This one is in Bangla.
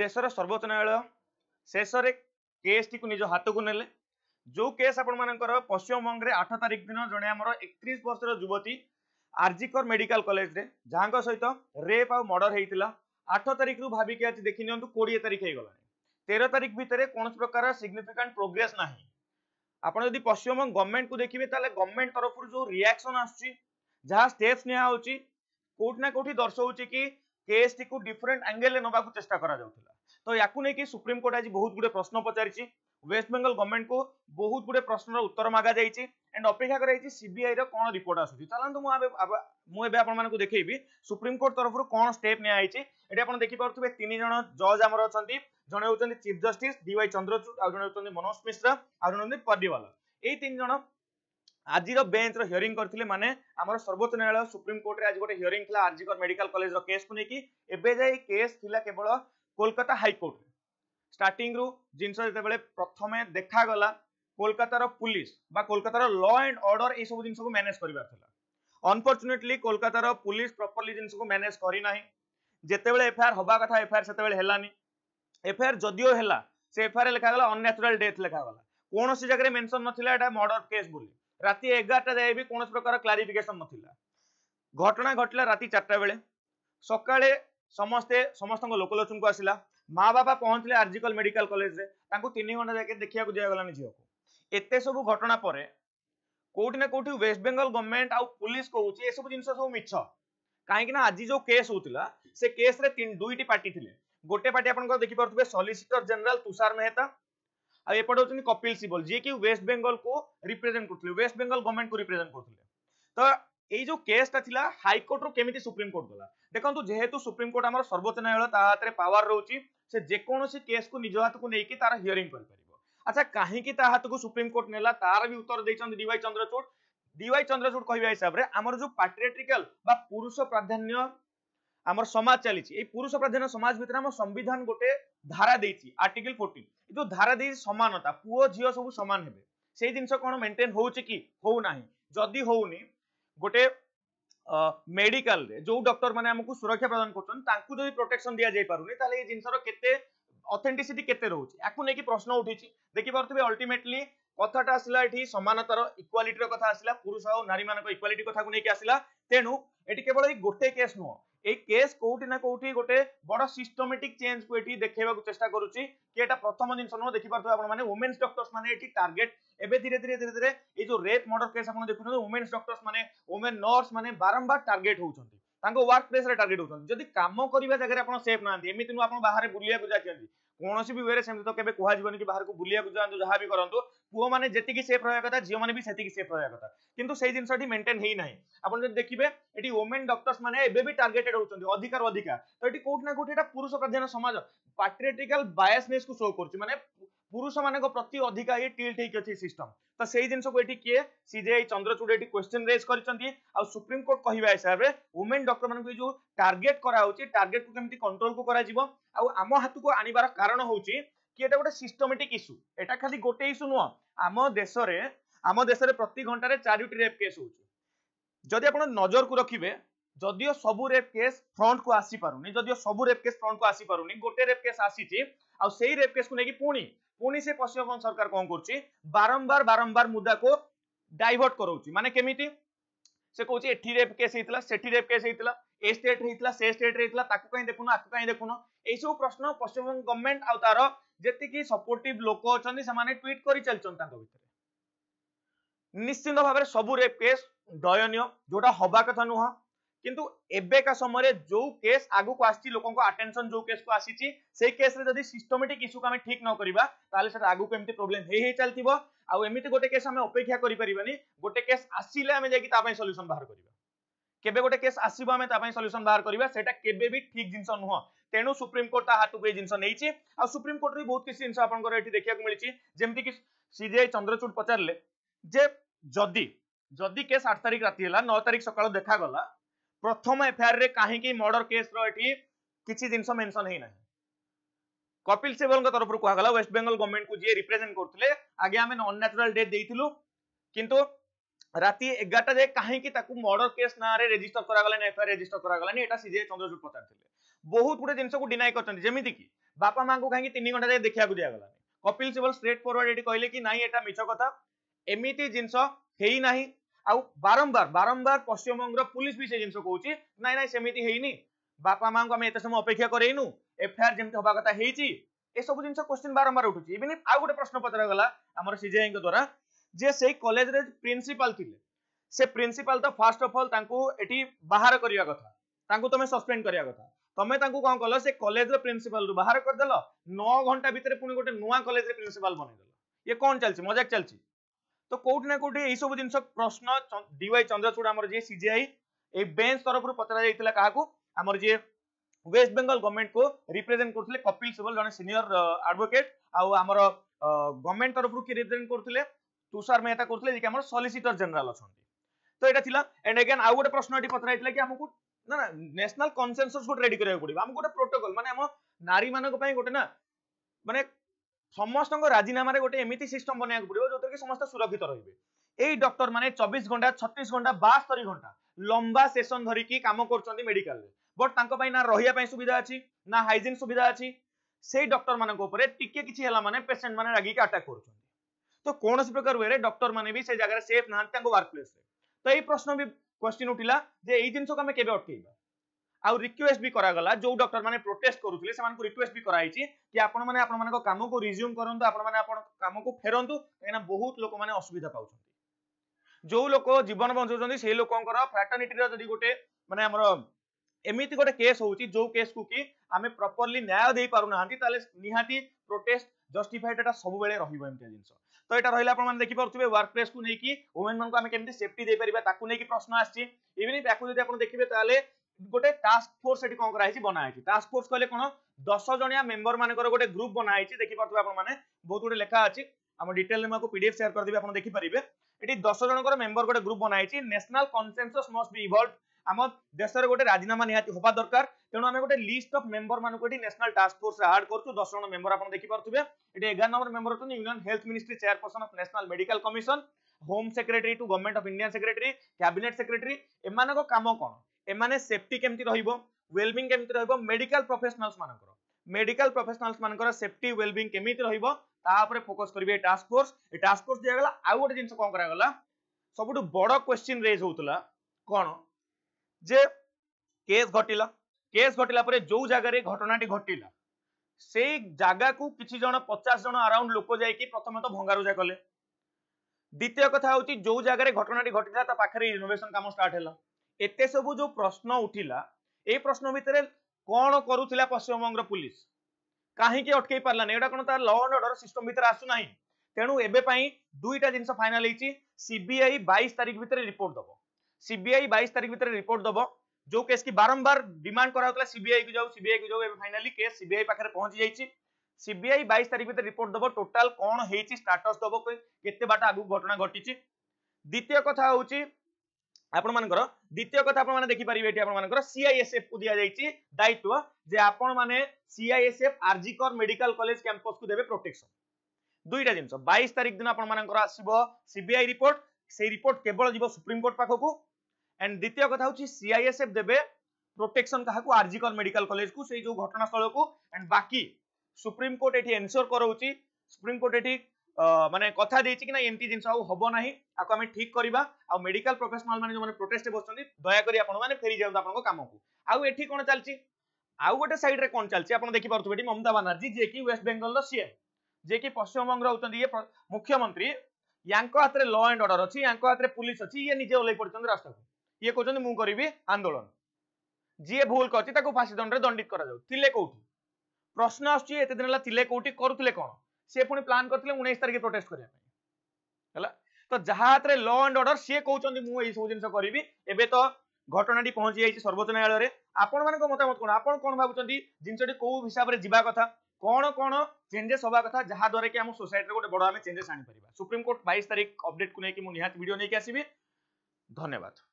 দেশের সর্বোচ্চ ন্যায়ালয় শেষে কেসটি নিজ হাতকু নেলে যে কেস আপনার পশ্চিমবঙ্গে আঠ তারিখ দিন জনে আমার একত্রিশ বর্ষর যুবতী আর্জিকর মেডিকাল কলেজে যাঙ্ক সহিত রেপ আউ মর্ডর হয়েছিল আঠ তারিখ রু ভাবিকি আজ দেখি নিউ কোড়িয়ে তারিখ হয়ে গলা তের তারিখ ভিতরে কোণী প্রকার সিগনিফিকান্ট প্রোগ্রেস না আপনার যদি পশ্চিমবঙ্গ গভর্নমেন্ট কু দেখবে তাহলে গভর্নমেন্ট তরফর যে রিয়াকশন আসছে যা স্টেপস নিয়া হচ্ছে কোটি না কোটি দর্শাউছে কি কেসটিকু ডিফরেন্ট ଆଙ୍ଗେଲରେ ନେବାକୁ ଚେଷ୍ଟା କରାଯାଉଥିଲା ତ ୟାକୁ ନେଇକି କୋର୍ଟ ଆଜି ବହୁତ ଗୁଡ଼ିଏ ପ୍ରଶ୍ନ ପଚାରିଛି ୱେଷ୍ଟବେଙ୍ଗଲ ଗଭର୍ଣ୍ଣମେଣ୍ଟକୁ ବହୁତ ଗୁଡ଼ିଏ ପ୍ରଶ୍ନର ଉତ୍ତର ମାଗାଯାଇଛି ଏଣ୍ଡ ଅପେକ୍ଷା କରାଯାଇଛି ସିବିଆଇର କ'ଣ ରିପୋର୍ଟ ଆସୁଛି ଚାଲନ୍ତୁ ମୁଁ ଏବେ ମୁଁ ଏବେ ଆପଣମାନଙ୍କୁ ଦେଖେଇବି ସୁପ୍ରିମକୋର୍ଟ ତରଫରୁ କ'ଣ ଷ୍ଟେପ୍ ନିଆଯାଇଛି ଏଠି ଆପଣ ଦେଖିପାରୁଥିବେ ତିନି ଜଣ ଜଜ୍ ଆମର ଅଛନ୍ତି ଜଣେ ହେଉଛନ୍ତି ଚିଫ୍ ଜଷ୍ଟିସ୍ ୱାଇ ଚନ୍ଦ୍ରଚୂଡ଼ ଆଉ ଜଣେ ହେଉଛନ୍ତି ମନୋଜ ମିଶ୍ର ଆଉ ଜଣେ ହେଉଛନ୍ତି ପର୍ଡିୱାଲା ଏଇ ତିନି ଜଣ আজির বেঞ্চর হিয়রিং করে মানে আমার সর্বোচ্চ ন্যায়ালয় সুপ্রিমকোর্টে আজ গোটে হিয়রিং লা আরজিকর মেডিকাল কলেজর কেস্কু নেই এবে যাই কেস লা কেবল কলকাতা হাইকোর্ট স্টার্টিং রু জিনিস যেতবে প্রথমে দেখাগলা কলকাতার পুলিশ বা কলকাতার ল এন্ড অর্ডর এইসব জিনিসক ম্যানেজ করবার লা অনফর্চুনেটলি কলকাতার পুলিশ প্রপরলি জিনিসক ম্যানেজ করে না যেতবে এফআইআর হওয়া কথা এফআইআর সেতবে হলানি এফআইআর যদিও হেলা সে এফআইআর লেখাগলা অনন্যাচুরাল ডেথ লেখাগলা কোণী জায়গায় মেনশন নথিলা এটা মর্ডর কেস বলে ରାତି ଏଗାରଟା ଯାଏ ବି କୌଣସି ପ୍ରକାର କ୍ଲାରିଫିକେସନ ନଥିଲା ଘଟଣା ଘଟିଲା ରାତି ଚାରିଟା ବେଳେ ସକାଳେ ସମସ୍ତେ ସମସ୍ତଙ୍କ ଲୋକଲୋଚନକୁ ଆସିଲା ମା ବାପା ପହଞ୍ଚିଲେ ଆର୍ଜିକଲ ମେଡିକାଲ କଲେଜରେ ତାଙ୍କୁ ତିନି ଘଣ୍ଟା ଯାକେ ଦେଖିବାକୁ ଦିଆଗଲାନି ଝିଅକୁ ଏତେ ସବୁ ଘଟଣା ପରେ କୋଉଠି ନା କୋଉଠି ୱେଷ୍ଟବେଙ୍ଗଲ ଗଭର୍ଣ୍ଣମେଣ୍ଟ ଆଉ ପୁଲିସ କହୁଛି ଏସବୁ ଜିନିଷ ସବୁ ମିଛ କାହିଁକି ନା ଆଜି ଯୋଉ କେସ୍ ହଉଥିଲା ସେ କେସ୍ରେ ଦୁଇଟି ପାର୍ଟି ଥିଲେ ଗୋଟେ ପାର୍ଟି ଆପଣଙ୍କର ଦେଖିପାରୁଥିବେ ସଲିସିଟର ଜେନେରାଲ ତୁଷାର ମେହେତା ଆଉ ଏପଟେ ହେଉଛନ୍ତି କପିଲ ସିବଲ ଯିଏକି ୱେଷ୍ଟ ବେଙ୍ଗଲକୁ ରିପ୍ରେଜେଣ୍ଟ କରୁଥିଲେ ୱେଷ୍ଟ ବେଙ୍ଗଲ ଗଭର୍ଣ୍ଣମେଣ୍ଟକୁ ରିପ୍ରେଜେଣ୍ଟ କରୁଥିଲେ ତ এই যে কেসটা লা হাইকোর্টর কেমিটি সুপ্রিমকোর্ট গলা দেখুন যেহেতু সুপ্রিমকোর্ট আমার সর্বোচ্চ ন্যায়ালয় তা হাতের পাওয়ার রয়েছে সে যেকোনসি কেসকু নিজ হাতকু নেইকি তার হিয়ারিং করিপারিব আচ্ছা কাহিকি তা হাতকু সুপ্রিমকোর্ট নেলা তার বি উত্তর দেইছন্তি D Y Chandrachud D Y Chandrachud কহিবা হিসাবরে আমার যে পাট্রিয়াট্রিকাল বা পুরুষ প্রাধান্য আমার সমাজ চালিছি এই পুরুষ প্রাধান্য সমাজ ভিতরে আমার সংবিধান গোটে ধারা ଦେଇଛି ଆର୍ଟିକଲ ଫୋର୍ଟିନ୍ ଯୋଉ ଧାରା ଦେଇଛି ସମାନତା ପୁଅ ଝିଅ ସବୁ ସମାନ ହେବେ ସେଇ ଜିନିଷ କ'ଣ ମେଣ୍ଟେନ୍ ହଉଛି କି ହଉନାହିଁ ଯଦି ହଉନି ଗୋଟେ ମେଡିକାଲରେ ଯୋଉ ଡକ୍ଟର ମାନେ ଆମକୁ ସୁରକ୍ଷା ପ୍ରଦାନ କରୁଛନ୍ତି ତାଙ୍କୁ ଯଦି ପ୍ରୋଟେକ୍ସନ ଦିଆଯାଇ ପାରୁନି ତାହେଲେ ଏଇ ଜିନିଷର କେତେ ଅଥେଣ୍ଟିସିଟି କେତେ ରହୁଛି ୟାକୁ ନେଇକି ପ୍ରଶ୍ନ ଉଠିଛି ଦେଖିପାରୁଥିବେ ଅଲ୍ଟିମେଟଲି কথাটা আসিଲା ଏଠି ସମାନତାର ଇକ୍ୱାଲିଟିର କଥା ଆସିଲା ପୁରୁଷ ଆଉ ନାରୀମାନଙ୍କ ଇକ୍ୱାଲିଟି କଥାକୁ ନେଇକି ଆସିଲା ତେଣୁ ଏଠି କେବଳ ଏଇ ଗୋଟେ କେସ୍ ନୁହଁ ଏଇ କେସ୍ କୋଉଠି ନା କୋଉଠି ଗୋଟେ ବଡ ସିଷ୍ଟମେଟିକ ଚେଞ୍ଜକୁ ଏଠି ଦେଖେଇବାକୁ ଚେଷ୍ଟା କରୁଛି କି ଏଟା ପ୍ରଥମ ଜିନିଷ ନୁହଁ ଦେଖିପାରୁଥିବେ ଆପଣମାନେ ଓମେନ୍ସ ଡକ୍ଟର୍ସ ମାନେ ଏଠି ଟାର୍ଗେଟ ଏବେ ଧୀରେ ଧୀରେ ଧୀରେ ଧୀରେ ଏଇ ଯୋଉ ରେପ୍ ମର୍ଡର କେସ୍ ଆପଣ ଦେଖୁଛନ୍ତି ଓମେନ୍ସ ଡକ୍ଟର୍ସ ମାନେ ଓମେନ୍ ନର୍ସ ମାନେ ବାରମ୍ବାର ଟାର୍ଗେଟ ହଉଛନ୍ତି ତାଙ୍କ ୱାର୍କ ପ୍ଲେସ୍ରେ ଟାର୍ଗେଟ ହଉଛନ୍ତି ଯଦି କାମ କରିବା ଜାଗାରେ ଆପଣ ସେଫ୍ ନାହାନ୍ତି ଏମିତି ନୁହଁ ଆପଣ ବାହାରେ ବୁଲିବାକୁ ଯାଇଛନ୍ତି কোণী ବି ୱେରେ ସେମିତି ତ କେବେ କୁହାଯିବନି କି ବାହାରକୁ ବୁଲିବାକୁ ଯାଆନ୍ତୁ ଯାହା ବି କରନ୍ତୁ ପୁଅମାନେ ଯେତିକି ସେଫ୍ ରହିବା କଥା ଝିଅମାନେ ବି ସେତିକି ସେଫ୍ ରହିବା କଥା କିନ୍ତୁ ସେଇ ଜିନିଷଟି ମେଣ୍ଟେନ୍ ହେଇନାହିଁ ଆପଣ ଯଦି ଦେଖିବେ ଏଠି ଓମେନ୍ ଡକ୍ଟର୍ସ ମାନେ ଏବେ ବି ଟାର୍ଗେଟେଡ୍ ହଉଛନ୍ତି ଅଧିକାର ଅଧିକା ତ ଏଠି କୋଉଠି ନା କୋଉଠି ଏଟା ପୁରୁଷ ପ୍ରଧାନ ସମାଜ ପାଟ୍ରିଏଟ୍ରିକାଲ ବାୟାସନେସ୍ କୁ ଶୋ କରୁଛି ମାନେ পুরুষ মানক প্রতি অধিকা ইয়ে ଟିଲ୍ଟ ହେଇକି ଅଛି ସିଷ୍ଟମ ତ ସେଇ ଜିନିଷକୁ ଏଠି କିଏ ସିଜେଆଇ ଚନ୍ଦ୍ରଚୂଡ଼ ଏଠି କ୍ୱେଶ୍ଚିନ୍ ରେଜ୍ କରିଛନ୍ତି ଆଉ ସୁପ୍ରିମକୋର୍ଟ କହିବା ହିସାବରେ ଓମେନ୍ ଡକ୍ଟରମାନଙ୍କୁ ଯୋଉ ଟାର୍ଗେଟ୍ କରାହଉଛି ଟାର୍ଗେଟକୁ କେମିତି କଣ୍ଟ୍ରୋଲକୁ କରାଯିବ ଆଉ ଆମ ହାତକୁ ଆଣିବାର କାରଣ ହଉଛି କି ଏଟା ଗୋଟେ ସିଷ୍ଟମେଟିକ୍ ଇସ୍ୟୁ ଏଟା ଖାଲି ଗୋଟେ ଇସ୍ୟୁ ନୁହଁ ଆମ ଦେଶରେ ଆମ ଦେଶରେ ପ୍ରତି ଘଣ୍ଟାରେ ଚାରୋଟି ରେପ୍ କେସ୍ ହଉଛି ଯଦି ଆପଣ ନଜରକୁ ରଖିବେ যদিও সবু রেপ কেস ফ্রন্ট কু ଯଦିଓ ସବୁ সবু রেপ কেস ফ্রন্ট কু আসিপারুনি গোটে রেপ কেস আসিছি ଆଉ ସେଇ ରେପ୍ କେସ୍କୁ ନେଇକି ପୁଣି ପୁଣି ସେ ପଶ୍ଚିମବଙ୍ଗ ସରକାର କ'ଣ କରୁଛି ବାରମ୍ବାର ବାରମ୍ବାର ମୁଦାକୁ ଡାଇଭର୍ଟ କରାଉଛି ମାନେ କେମିତି ସେ କହୁଛି ଏଠି ରେପ୍ କେସ୍ ହେଇଥିଲା ସେଠି ରେପ୍ କେସ୍ ହେଇଥିଲା ଏ ଷ୍ଟେଟ୍ ହେଇଥିଲା ସେ ଷ୍ଟେଟ୍ରେ ହେଇଥିଲା ତାକୁ କାଇଁ ଦେଖୁନ ଆକୁ କାଇଁ ଦେଖୁନ ଏଇସବୁ ପ୍ରଶ୍ନ ପଶ୍ଚିମବଙ୍ଗ ଗଭର୍ଣ୍ଣମେଣ୍ଟ ଆଉ ତାର ଯେତିକି ସପୋର୍ଟିଭ ଲୋକ ଅଛନ୍ତି ସେମାନେ ଟ୍ୱିଟ୍ କରି ଚାଲିଛନ୍ତି ତାଙ୍କ ଭିତରେ ନିଶ୍ଚିନ୍ତ ଭାବରେ ସବୁ ରେପ୍ କେସ୍ ଦୟନୀୟ ଯୋଉଟା ହବା କଥା ନୁହଁ কিন্তু এবে কা সময়রে জৌ কেস আগুক আসছি লোকଙ୍କ অটেনশন জৌ কেস কো আসছি সেই কেস রে যদি সিস্টেমেটিক ইস্যু কামে ঠিক ন করিবা তাহলে seta আগুক এমতি প্রবলেম হেই হেই চলতিব আৰু এমতি গটে কেস আমি উপেক্ষা কৰি পৰিবানি গটে কেস আসিলে আমি যাইকি তাৰ পাৰৈ সলিউশন বাহৰ কৰিব কেবে গটে কেস আসিবো আমি তাৰ পাৰৈ সলিউশন বাহৰ কৰিব seta কেবেবি ঠিক জিন্স নহও তেণু সুপ্রিম কোর্টৰ হাতত গৈ জিন্স নেহি চি আৰু সুপ্রিম কোর্টৰো বহুত কিছিন্স আপোনাক এতি দেখিবକୁ মিলি চি জেএম কি সিডিআই চন্দ্রচুত পচাৰলে যে যদি যদি কেস 8 তাৰিখ ৰাতি হলা 9 তাৰিখ সকালে দেখা গলা प्रथम एफआईआर रे काहे की मर्डर केस रो एठी किछि दिनसो मेंशन हे नै कपिल सिबल को तरफ रु कहा गला वेस्ट बंगाल गवर्नमेंट को जे रिप्रेजेंट करथले आगे हमें नॉन नेचुरल डेथ देइथिलु किंतु राति 11 टा जे काहे की ताकु मर्डर केस ना रे रजिस्टर करा गला नै एफआईआर रजिस्टर करा गला नै एटा सीजे चंद्रजुत पतारथिले बहुत पुरे दिनसो को डिनाई करथन जेमिति की बापा मां को काहे की 3 घंटा जे देखिया को दिया गला कपिल सिबल स्ट्रेट फॉरवर्ड एठी कहले की नै एटा मिछो कथा एमिति दिनसो हेई नै ଆଉ ବାରମ୍ବାର ବାରମ୍ବାର ପଶ୍ଚିମବଙ୍ଗର ପୁଲିସ ବି ସେ ଜିନିଷ କହୁଛି ନାଇଁ ନାଇଁ ସେମିତି ହେଇନି ବାପା ମାଙ୍କୁ ଆମେ ଏତେ ସମୟ ଅପେକ୍ଷା କରେଇନୁ ଏଫଆଇଆର ଯେମିତି ହବା କଥା ହେଇଛି ଏସବୁ ଜିନିଷ କ୍ୱେଶ୍ଚିନ୍ ବାରମ୍ବାର ଉଠୁଛି ଇଭିନ୍ ଆଉ ଗୋଟେ ପ୍ରଶ୍ନ ପଚରାଗଲା ଆମର ସିଜେଆଇଙ୍କ ଦ୍ୱାରା ଯେ ସେଇ କଲେଜରେ ପ୍ରିନ୍ସିପାଲ ଥିଲେ ସେ ପ୍ରିନ୍ସିପାଲ ତ ଫାର୍ଷ୍ଟ ଅଫ୍ ଅଲ୍ ତାଙ୍କୁ ଏଠି ବାହାର କରିବା କଥା ତାଙ୍କୁ ତମେ ସସ୍ପେଣ୍ଡ କରିବା କଥା ତମେ ତାଙ୍କୁ କଣ କଲ ସେ କଲେଜର ପ୍ରିନ୍ସିପାଲରୁ ବାହାର କରିଦେଲ ନଅ ଘଣ୍ଟା ଭିତରେ ପୁଣି ଗୋଟେ ନୂଆ କଲେଜରେ ପ୍ରିନ୍ସିପାଲ ବନେଇଦେଲ ଇଏ କଣ ଚାଲିଛି ମଜାକ ଚାଲିଛି তো কোটি না কোটি এই সব জিনিস প্রশ্ন ডিওয়াই চন্দ্রচূড় আমার যে সিজিআই এই বেঞ্চ তরফর পচরা যাই কাহকু আমার যে ওয়েস্ট বেঙ্গল গভর্নমেন্ট কু রিপ্রেজেন্ট করুলে কপিল সিবল জন সিনিয়র আডভোকেট আউ আমার গভর্নমেন্ট তরফর কি রিপ্রেজেন্ট করুলে তুষার মেহতা করুলে যে কি আমার সলিসিটর জেনারেল অছন্তি তো এটা ছিল এন্ড এগেন আউ গোটে প্রশ্ন এটি পচরা যাইতিলা কি আমাকু না না ন্যাশনাল কনসেনসস গোটে রেডি করিବାକୁ পড়িব আমাকু গোটে প্রোটোকল মানে আম নারী মানক পাই গোটে না মানে ସମସ୍ତଙ୍କ ରାଜିନାମାରେ ଗୋଟେ ଏମିତି ସିଷ୍ଟମ ବନେଇବାକୁ ପଡିବ କରିକି সমস্ত সুরক্ষিত রহবে এই ডক্টর মানে চব্বিশ ঘন্টা ছত্রিশ ঘন্টা বাস্তরি ঘন্টা লম্বা সেসন ধরিকি কাম করছেন মেডিকাল বট তাঙ্ক না রহিয়া পাই সুবিধা আছে না হাইজিন সুবিধা আছে সেই ডক্টর মানক উপরে টিকে কিছু হল মানে পেসেন্ট মানে রাগিকি আটাক করছেন তো কোণী প্রকার ওয়ে ডক্টর মানে বি সেই জায়গায় সেফ না ওয়ার্ক প্লেস তো এই প্রশ্ন বি কোশ্চিন উঠিলা যে এই জিনিসকে আমি কেবে অটকাইবা ଆଉ ରିକ୍ୱେଷ୍ଟ ବି କରାଗଲା ଯୋଉ ଡକ୍ଟର ମାନେ ପ୍ରୋଟେଷ୍ଟ କରୁଥିଲେ ସେମାନଙ୍କୁ ରିକ୍ୱେଷ୍ଟ ବି କରାଯାଇଛି କି ଆପଣମାନେ ଆପଣମାନଙ୍କ କାମକୁ ରିଜ୍ୟୁମ୍ କରନ୍ତୁ ଆପଣମାନେ ଆପଣ କାମକୁ ଫେରନ୍ତୁ କାହିଁକିନା ବହୁତ ଲୋକମାନେ ଅସୁବିଧା ପାଉଛନ୍ତି ଯୋଉ ଲୋକ ଜୀବନ ବଞ୍ଚାଉଛନ୍ତି ସେଇ ଲୋକଙ୍କର ଫ୍ରାଟର୍ନିଟିର ଯଦି ଗୋଟେ ମାନେ ଆମର ଏମିତି ଗୋଟେ କେସ୍ ହଉଛି ଯୋଉ କୁ କି ଆମେ ପ୍ରପର୍ଲି ନ୍ୟାୟ ଦେଇପାରୁନାହାନ୍ତି ତାହେଲେ ନିହାତି ପ୍ରୋଟେଷ୍ଟ ଜଷ୍ଟିଫାଇଡ୍ ଏଟା ସବୁବେଳେ ରହିବ ଏମିତିଆ ଜିନିଷ ତ ଏଇଟା ରହିଲା ଆପଣମାନେ ଦେଖିପାରୁଥିବେ ୱାର୍କ ପ୍ଲେସ୍କୁ ନେଇକି ଓମେନ୍ ମାନଙ୍କୁ ଆମେ କେମିତି ସେଫ୍ଟି ଦେଇପାରିବା ତାକୁ ନେଇକି ପ୍ରଶ୍ନ ଆସିଛି ଇଭିନ୍ ତାକୁ ଯଦି ଆପଣ ଦେଖିବେ ତାହେଲେ গোটে টাস্ক ফোর্স এটি কম করা হয়েছে বনা হয়েছে টাস্ক ফোর্স কলে কোন দশ জনিয়া মেম্বর মানকর গোটে গ্রুপ বনা হয়েছে দেখিপারে আপনার বহুত গুড়ে লেখা আছে আমার ডিটেল মু পিডিএফ সেয়ার করেদেবি আপনার দেখিপারে এটি দশ জনকর মেম্বর গোটে গ্রুপ বনা হয়েছে national consensus must be evolve ଆମ ଦେଶରେ ଗୋଟେ ରାଜିନାମା ନିହାତି ହେବା ଦରକାର ତେଣୁ ଆମେ ଗୋଟେ ଲିଷ୍ଟ ଅଫ ମେମ୍ବର ମାନଙ୍କୁ ଏଠି ନ୍ୟାସନାଲ ଟାସ୍କ ଫୋର୍ସରେ ଆଡ୍ କରୁଛୁ ଦଶ ଜଣ ମେମ୍ବର ଆପଣ ଦେଖିପାରୁଥିବେ ଏଠି ଏଗାର ନମ୍ବର ମେମ୍ବର ଅଛନ୍ତି union health ministry chairperson of national medical commission home secretary to government of Indian secretary cabinet secretary ଏମାନଙ୍କ କାମ କ'ଣ এমানে সেফটি কেমতি রহব ওয়েলবিং কেমতি রহব মেডিকাল প্রফেসনালস মানকর মেডিকাল প্রফেসনালস মানকর সেফটি ওয়েলবিং কেমিতি রহব তা উপরে ফোকস করবে এই টাস্ক ফোর্স এই টাস্ক ফোর্স দিয়া গলা আউ গোটে জিনিস কোন করা গলা সবুঠু বড় কোশ্চিন রেজ হউতলা কোন যে কেস ঘটিলা কেস ঘটিলা পরে যো জায়গায় ঘটনাটি ঘটিলা সেই জায়গাকু কিছু জন পচাশ জন আরাউন্ড লোক যাইকি প্রথমে তো ভঙ্গারুজা কলে দ্বিতীয় কথা হচ্ছে যে জায়গায় ঘটনাটি ঘটিলা তা পাখে রিনোভেশন কাম স্টার্ট হল ଏତେ ସବୁ ଯେଉଁ ପ୍ରଶ୍ନ ଉଠିଲା ଏଇ ପ୍ରଶ୍ନ ଭିତରେ କ'ଣ କରୁଥିଲା ପଶ୍ଚିମବଙ୍ଗର ପୁଲିସ କାହିଁକି ଅଟକେଇ ପାରିଲାନି ଏଇଟା କ'ଣ ତାର ଲ ଆଣ୍ଡ ଅର୍ଡର ସିଷ୍ଟମ ଭିତରେ ଆସୁନାହିଁ ତେଣୁ ଏବେ ପାଇଁ ଦୁଇଟା ଜିନିଷ ଫାଇନାଲ ହେଇଛି ସିବିଆଇ ବାଇଶ ତାରିଖ ଭିତରେ ରିପୋର୍ଟ ଦେବ ସିବିଆଇ ବାଇଶ ତାରିଖ ଭିତରେ ରିପୋର୍ଟ ଦେବ ଯେଉଁ କେସ୍ କି ବାରମ୍ବାର ଡିମାଣ୍ଡ କରାଯାଉଥିଲା ସିବିଆଇ କୁ ଯାଉ ସିବିଆଇ କୁ ଯାଉ ଏବେ ଫାଇନାଲି କେସ୍ ସିବିଆଇ ପାଖରେ ପହଞ୍ଚି ଯାଇଛି সিবিআই বাইশ তারিখ ভিতরে রিপোর্ট দেব টোটাল কোণ হয়েছে স্টাটস দেব কেতে বাট আগুক ঘটনা ঘটিছে দ্বিতীয় কথা হচ্ছে ଆପଣମାନଙ୍କର ଦ୍ୱିତୀୟ କଥା ଆପଣମାନେ ଦେଖିପାରିବେ ଏଠି ଆପଣମାନଙ୍କର ସିଆଇଏସ୍ଏଫ୍ କୁ ଦିଆଯାଇଛି ଦାୟିତ୍ୱ ଯେ ଆପଣମାନେ ସିଆଇଏସ୍ଏଫ୍ ଆର୍ଜିକର ମେଡିକାଲ କଲେଜ କ୍ୟାମ୍ପସକୁ ଦେବେ ପ୍ରୋଟେକ୍ସନ ଦୁଇଟା ଜିନିଷ ବାଇଶ ତାରିଖ ଦିନ ଆପଣମାନଙ୍କର ଆସିବ ସିବିଆଇ ରିପୋର୍ଟ সেই রিপোর্ট কেবল যাব সুপ্রিমকোর্ট পাখকু এন্ড দ্বিতীয় কথা হচ্ছে সিআইএসএফ দেবে প্রোটেকশন কাহকু আরজিকর মেডিকাল কলেজ কু সেই যে ঘটনাস্থলকু এন্ড বাকি সুপ্রিমকোর্ট এটি এনসিওর করছি সুপ্রিমকোর্ট এটি মানে কথা ଦେଇଛି କି ନା ଏମିତି ଜିନିଷ ଆଉ ହବ ନାହିଁ ଆକୁ ଆମେ ଠିକ କରିବା ଆଉ ମେଡିକାଲ ପ୍ରଫେସନାଲ ମାନେ ଯୋଉମାନେ ପ୍ରୋଟେଷ୍ଟରେ ବସୁଛନ୍ତି ଦୟାକରି ଆପଣମାନେ ଫେରି ଯାଆନ୍ତୁ ଆପଣଙ୍କ କାମକୁ ଆଉ ଏଠି କ'ଣ ଚାଲିଛି ଆଉ ଗୋଟେ ସାଇଡ୍ରେ କ'ଣ ଚାଲିଛି ଆପଣ ଦେଖିପାରୁଥିବେ ଏଠି ମମତା ବାନାର୍ଜୀ ଯିଏକି ୱେଷ୍ଟ ବେଙ୍ଗଲର ସିଏମ୍ ଯିଏକି ପଶ୍ଚିମବଙ୍ଗର ହେଉଛନ୍ତି ଇଏ ମୁଖ୍ୟମନ୍ତ୍ରୀ ୟାଙ୍କ ହାତରେ ଲ ଆଣ୍ଡ ଅର୍ଡର ଅଛି ୟାଙ୍କ ହାତରେ ପୁଲିସ ଅଛି ଇଏ ନିଜେ ଓହ୍ଲେଇ ପଡିଛନ୍ତି ରାସ୍ତାକୁ ଇଏ କହୁଛନ୍ତି ମୁଁ କରିବି ଆନ୍ଦୋଳନ ଯିଏ ଭୁଲ କରିଛି ତାକୁ ଫାଶୀ ଦଣ୍ଡରେ ଦଣ୍ଡିତ କରାଯାଉ ଥିଲେ କୋଉଠି ପ୍ରଶ୍ନ ଆସୁଛି ଏତେ ଦିନ ହେଲା ଥିଲେ କୋଉଠି କରୁଥିଲେ କ'ଣ ସିଏ ପୁଣି ପ୍ଲାନ୍ କରିଥିଲେ ଉଣେଇଶ ତାରିଖ ପ୍ରୋଟେଷ୍ଟ କରିବା ପାଇଁ ହେଲା ତ ଯାହା ହାତରେ ଲ ଆଣ୍ଡ ଅର୍ଡର ସିଏ କହୁଛନ୍ତି ମୁଁ ଏଇ ସବୁ ଜିନିଷ କରିବି ଏବେ ତ ଘଟଣାଟି ପହଞ୍ଚି ଯାଇଛି ସର୍ବୋଚ୍ଚ ନ୍ୟାୟାଳୟରେ ଆପଣମାନଙ୍କ ମତାମତ କ'ଣ ଆପଣ କ'ଣ ଭାବୁଛନ୍ତି ଜିନିଷଟି କୋଉ ହିସାବରେ ଯିବା କଥା କ'ଣ କ'ଣ ଚେଞ୍ଜେସ୍ ହବା କଥା ଯାହାଦ୍ୱାରା କି ଆମ ସୋସାଇଟିରେ ଗୋଟେ ବଡ଼ ଆମେ ଚେଞ୍ଜେସ୍ ଆଣିପାରିବା ସୁପ୍ରିମକୋର୍ଟ ବାଇଶ ତାରିଖ ଅପଡେଟ୍କୁ ନେଇକି ମୁଁ ନିହାତି ଭିଡ଼ିଓ ନେଇକି ଆସିବି ଧନ୍ୟବାଦ